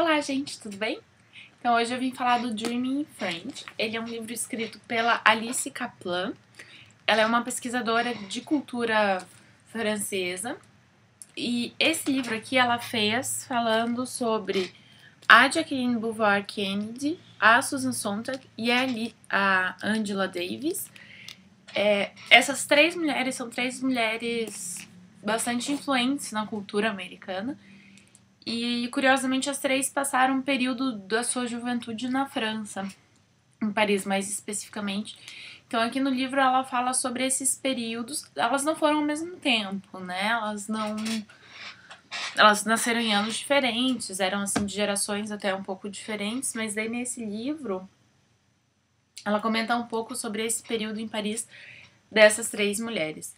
Olá, gente, tudo bem? Então, hoje eu vim falar do Dreaming in French. Ele é um livro escrito pela Alice Kaplan. Ela é uma pesquisadora de cultura francesa. E esse livro aqui ela fez falando sobre a Jacqueline Beauvoir Kennedy, a Susan Sontag e a, Angela Davis. É, essas três mulheres são três mulheres bastante influentes na cultura americana e curiosamente as três passaram um período da sua juventude na França, em Paris mais especificamente. Então aqui no livro ela fala sobre esses períodos. Elas não foram ao mesmo tempo, né? Elas não elas nasceram em anos diferentes, eram assim de gerações até um pouco diferentes, mas daí nesse livro ela comenta um pouco sobre esse período em Paris dessas três mulheres.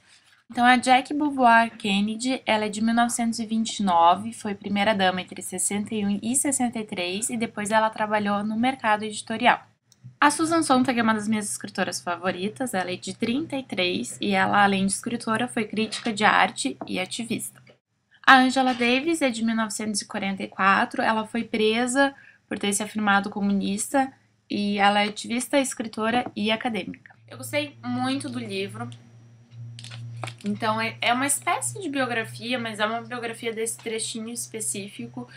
Então, a Jack Beauvoir Kennedy, ela é de 1929, foi primeira-dama entre 61 e 63 e depois ela trabalhou no mercado editorial. A Susan Sontag é uma das minhas escritoras favoritas, ela é de 33 e ela, além de escritora, foi crítica de arte e ativista. A Angela Davis é de 1944, ela foi presa por ter se afirmado comunista e ela é ativista, escritora e acadêmica. Eu gostei muito do livro, então é, é uma espécie de biografia, mas é uma biografia desse trechinho específico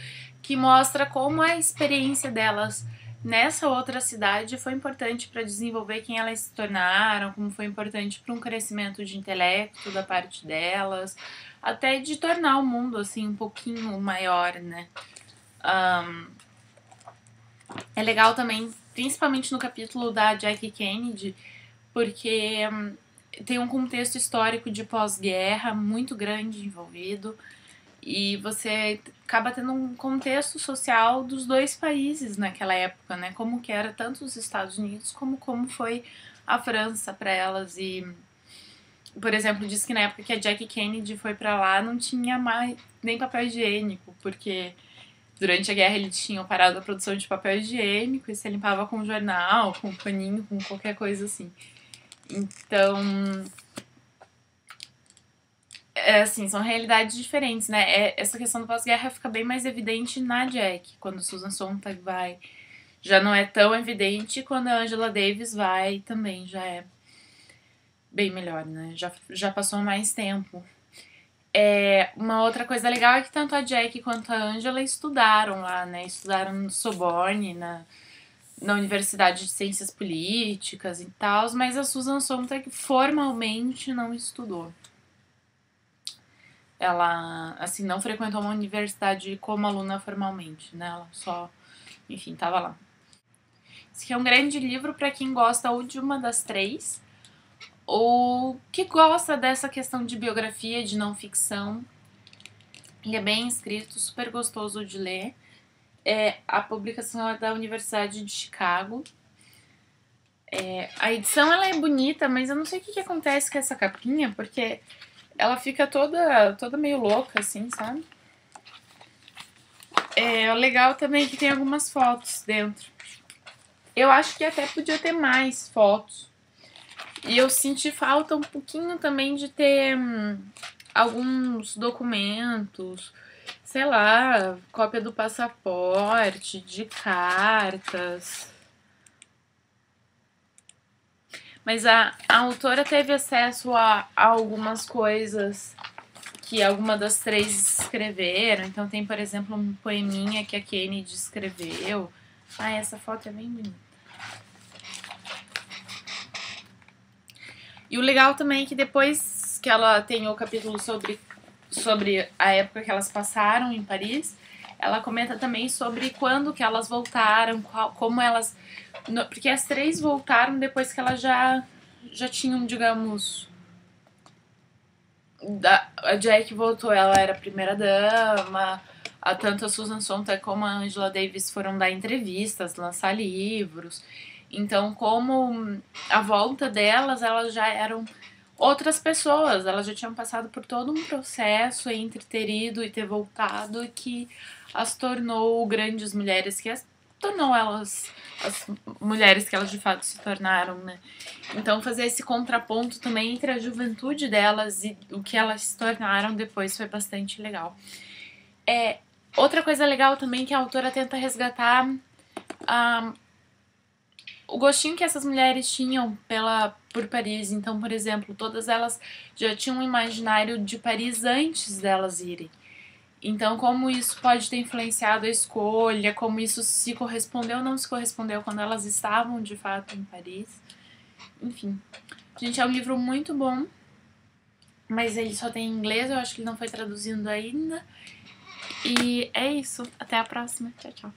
que mostra como a experiência delas nessa outra cidade foi importante para desenvolver quem elas se tornaram, como foi importante para um crescimento de intelecto da parte delas, até de tornar o mundo assim um pouquinho maior, né? Um, é legal também, principalmente no capítulo da Jackie Kennedy, porque um, tem um contexto histórico de pós-guerra muito grande envolvido e você acaba tendo um contexto social dos dois países naquela época, né? Como que era tanto os Estados Unidos como como foi a França para elas e por exemplo, diz que na época que a Jackie Kennedy foi para lá não tinha mais nem papel higiênico, porque durante a guerra eles tinham parado a produção de papel higiênico e você limpava com jornal, com paninho, com qualquer coisa assim. Então, é assim, são realidades diferentes, né? É, essa questão do pós-guerra fica bem mais evidente na Jack, quando Susan Sontag vai. Já não é tão evidente quando a Angela Davis vai também, já é bem melhor, né? Já, já passou mais tempo. É, uma outra coisa legal é que tanto a Jack quanto a Angela estudaram lá, né? Estudaram no Soborne, na, na Universidade de Ciências Políticas e tal, mas a Susan Sontag formalmente não estudou. Ela, assim, não frequentou uma universidade como aluna formalmente, né? Ela só, enfim, tava lá. Esse aqui é um grande livro para quem gosta ou de uma das três, ou que gosta dessa questão de biografia, de não ficção. Ele é bem escrito, super gostoso de ler. É, a publicação é da Universidade de Chicago. É, a edição ela é bonita, mas eu não sei o que, que acontece com essa capinha, porque ela fica toda, toda meio louca, assim, sabe? É legal também que tem algumas fotos dentro. Eu acho que até podia ter mais fotos. E eu senti falta um pouquinho também de ter hum, alguns documentos sei lá, cópia do passaporte, de cartas. Mas a, a autora teve acesso a, a algumas coisas que alguma das três escreveram. Então tem, por exemplo, um poeminha que a Kennedy escreveu. Ah, essa foto é bem bonita. E o legal também é que depois que ela tem o capítulo sobre sobre a época que elas passaram em Paris. Ela comenta também sobre quando que elas voltaram, qual, como elas. No, porque as três voltaram depois que elas já, já tinham, digamos. Da, a Jack voltou, ela era primeira dama. A, tanto a Susan Sontag como a Angela Davis foram dar entrevistas, lançar livros. Então, como a volta delas, elas já eram outras pessoas. Elas já tinham passado por todo um processo entre ter ido e ter voltado que as tornou grandes mulheres, que as tornou elas as mulheres que elas de fato se tornaram, né? Então fazer esse contraponto também entre a juventude delas e o que elas se tornaram depois foi bastante legal. É, Outra coisa legal também que a autora tenta resgatar um, o gostinho que essas mulheres tinham pela, por Paris. Então, por exemplo, todas elas já tinham um imaginário de Paris antes delas irem. Então, como isso pode ter influenciado a escolha, como isso se correspondeu ou não se correspondeu quando elas estavam de fato em Paris. Enfim. Gente, é um livro muito bom, mas ele só tem em inglês, eu acho que ele não foi traduzindo ainda. E é isso. Até a próxima. Tchau, tchau.